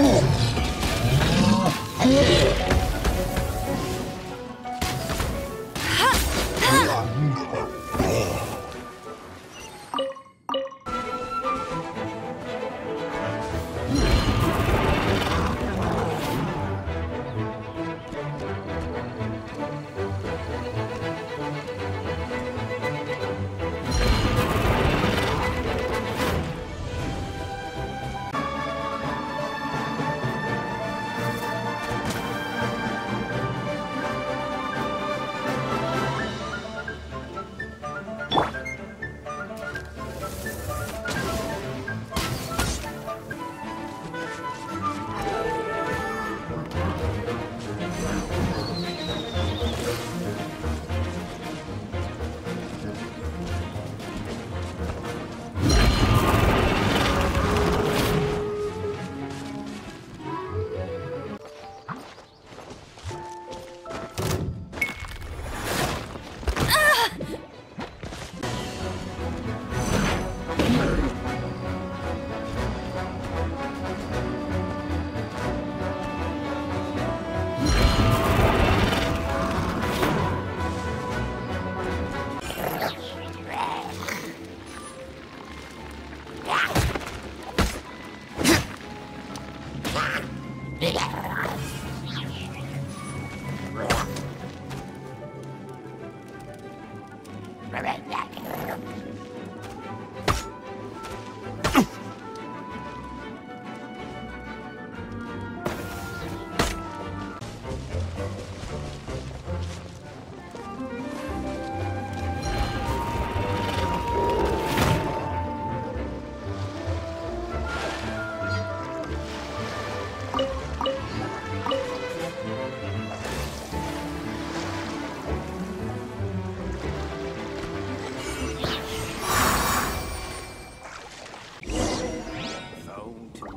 うん。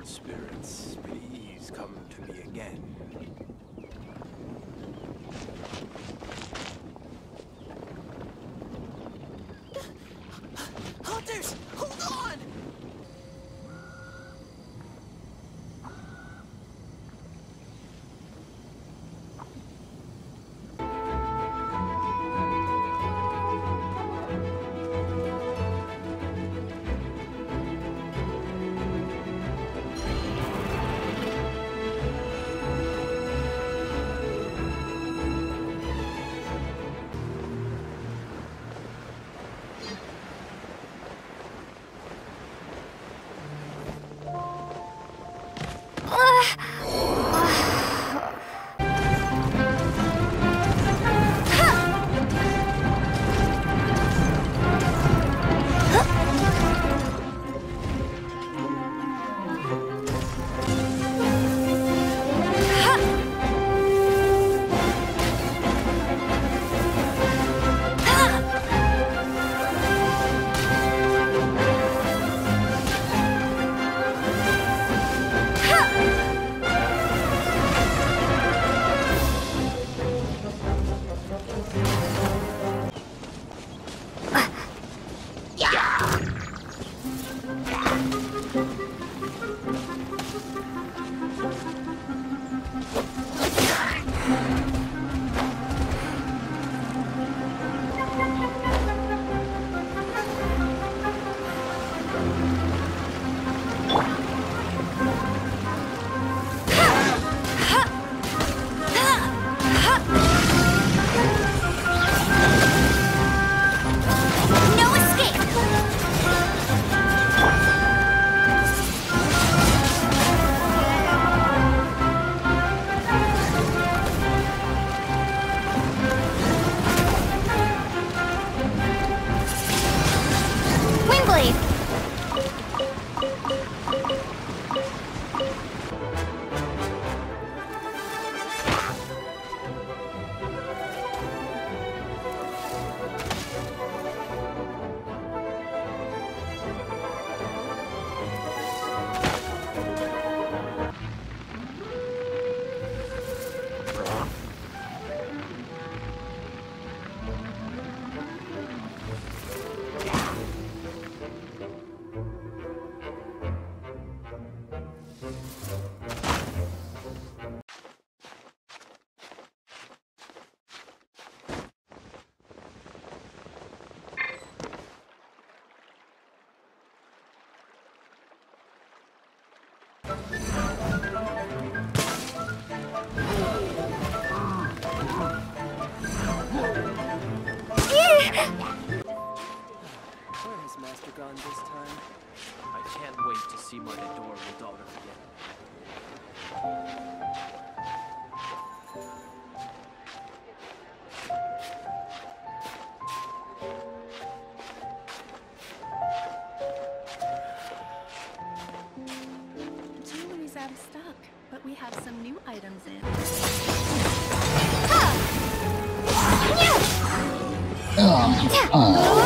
Spirits, please come to me again. Gone this time. I can't wait to see my adorable daughter again. Jewelry's out of stock, but we have some new items in. Uh, uh.